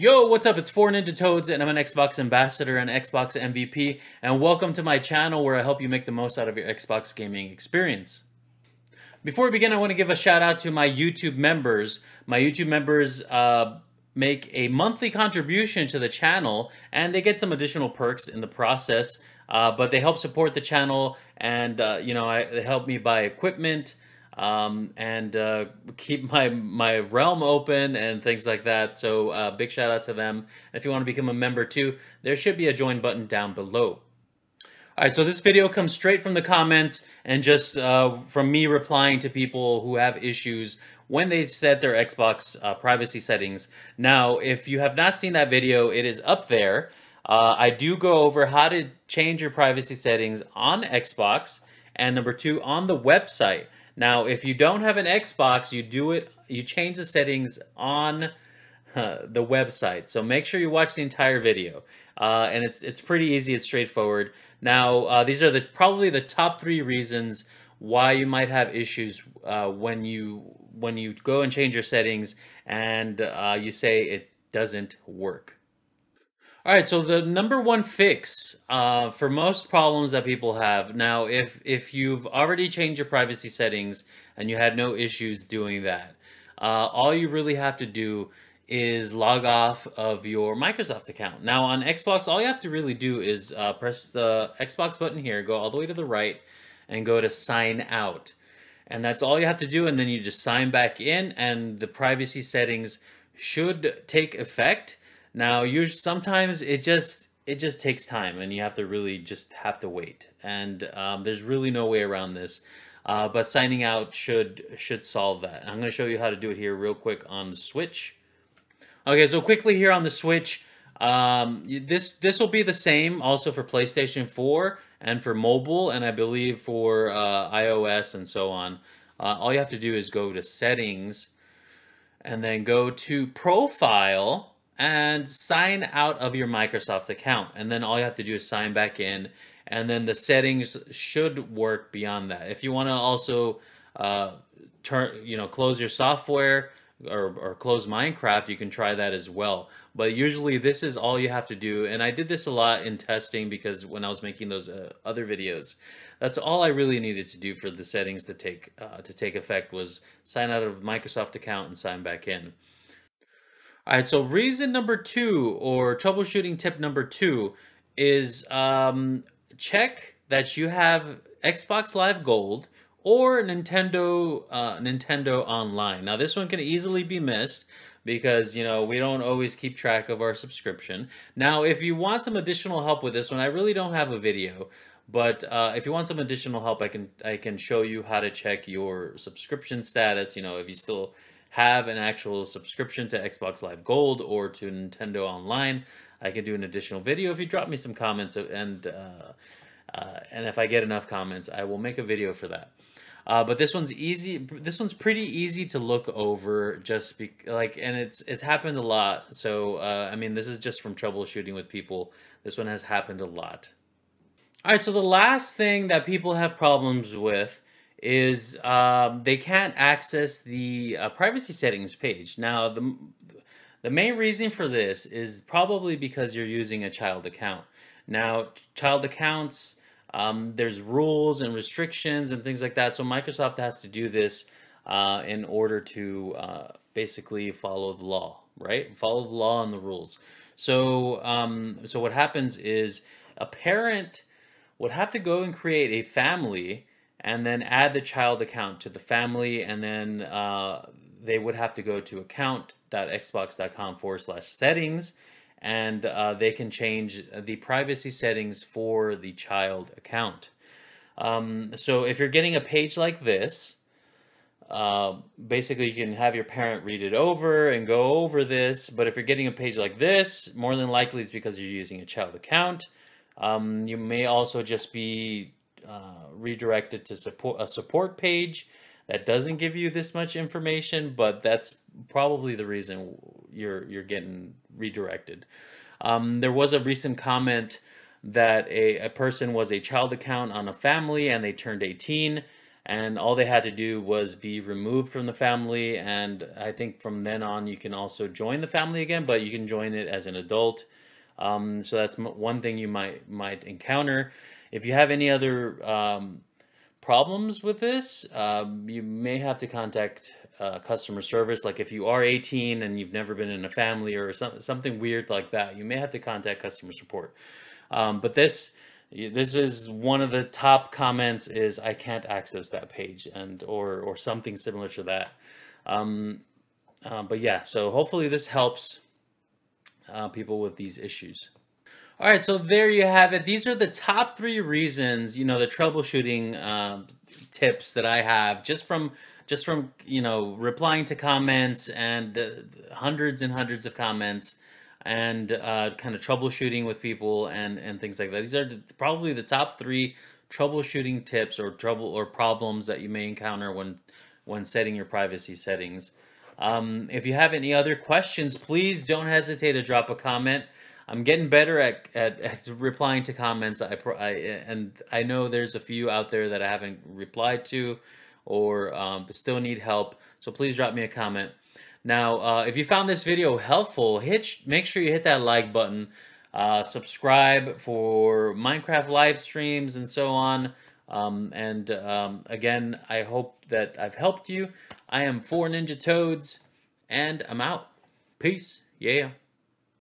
Yo, what's up? It's 4 Ninja Toads, and I'm an Xbox Ambassador and Xbox MVP, and welcome to my channel where I help you make the most out of your Xbox gaming experience. Before we begin, I want to give a shout out to my YouTube members. My YouTube members uh, make a monthly contribution to the channel, and they get some additional perks in the process, uh, but they help support the channel, and, uh, you know, I, they help me buy equipment, um, and uh, keep my my realm open and things like that. So uh, big shout out to them. If you want to become a member too, there should be a join button down below. All right, so this video comes straight from the comments and just uh, from me replying to people who have issues when they set their Xbox uh, privacy settings. Now, if you have not seen that video, it is up there. Uh, I do go over how to change your privacy settings on Xbox and number two, on the website. Now, if you don't have an Xbox, you do it, you change the settings on uh, the website. So make sure you watch the entire video. Uh, and it's it's pretty easy, it's straightforward. Now, uh, these are the probably the top three reasons why you might have issues uh, when you when you go and change your settings and uh, you say it doesn't work. All right, so the number one fix uh, for most problems that people have now, if if you've already changed your privacy settings and you had no issues doing that, uh, all you really have to do is log off of your Microsoft account. Now on Xbox, all you have to really do is uh, press the Xbox button here, go all the way to the right, and go to sign out. And that's all you have to do, and then you just sign back in, and the privacy settings should take effect now, you sometimes it just it just takes time, and you have to really just have to wait. And um, there's really no way around this. Uh, but signing out should should solve that. I'm going to show you how to do it here real quick on the Switch. Okay, so quickly here on the Switch, um, this this will be the same also for PlayStation 4 and for mobile, and I believe for uh, iOS and so on. Uh, all you have to do is go to Settings, and then go to Profile, and sign out of your Microsoft account. And then all you have to do is sign back in. And then the settings should work beyond that. If you want to also uh, turn, you know, close your software or, or close Minecraft, you can try that as well. But usually this is all you have to do. And I did this a lot in testing because when I was making those uh, other videos, that's all I really needed to do for the settings to take uh, to take effect was sign out of Microsoft account and sign back in. All right, so reason number two, or troubleshooting tip number two, is um, check that you have Xbox Live Gold or Nintendo uh, Nintendo Online. Now, this one can easily be missed because you know we don't always keep track of our subscription. Now, if you want some additional help with this one, I really don't have a video, but uh, if you want some additional help, I can I can show you how to check your subscription status. You know, if you still have an actual subscription to Xbox Live Gold or to Nintendo Online, I can do an additional video if you drop me some comments and uh, uh, and if I get enough comments, I will make a video for that. Uh, but this one's easy. This one's pretty easy to look over. Just be, like, and it's it's happened a lot. So uh, I mean, this is just from troubleshooting with people. This one has happened a lot. All right. So the last thing that people have problems with is um, they can't access the uh, privacy settings page. Now, the, the main reason for this is probably because you're using a child account. Now, child accounts, um, there's rules and restrictions and things like that. So Microsoft has to do this uh, in order to uh, basically follow the law, right? Follow the law and the rules. So, um, so what happens is a parent would have to go and create a family and then add the child account to the family and then uh, they would have to go to account.xbox.com forward slash settings and uh, they can change the privacy settings for the child account. Um, so if you're getting a page like this, uh, basically you can have your parent read it over and go over this, but if you're getting a page like this, more than likely it's because you're using a child account. Um, you may also just be uh, redirected to support a support page that doesn't give you this much information, but that's probably the reason you're you're getting redirected. Um, there was a recent comment that a, a person was a child account on a family and they turned 18 and all they had to do was be removed from the family. And I think from then on, you can also join the family again, but you can join it as an adult. Um, so that's one thing you might might encounter. If you have any other um, problems with this, um, you may have to contact uh, customer service. Like if you are 18 and you've never been in a family or some, something weird like that, you may have to contact customer support. Um, but this this is one of the top comments is I can't access that page and or or something similar to that. Um, uh, but yeah, so hopefully this helps uh, people with these issues. All right, so there you have it. These are the top three reasons, you know, the troubleshooting uh, tips that I have just from just from you know replying to comments and uh, hundreds and hundreds of comments and uh, kind of troubleshooting with people and and things like that. These are probably the top three troubleshooting tips or trouble or problems that you may encounter when when setting your privacy settings. Um, if you have any other questions, please don't hesitate to drop a comment. I'm getting better at, at, at replying to comments. I, I, and I know there's a few out there that I haven't replied to or um, still need help. So please drop me a comment. Now, uh, if you found this video helpful, hit make sure you hit that like button. Uh, subscribe for Minecraft live streams and so on. Um, and um, again, I hope that I've helped you. I am 4 Ninja Toads, and I'm out. Peace. Yeah.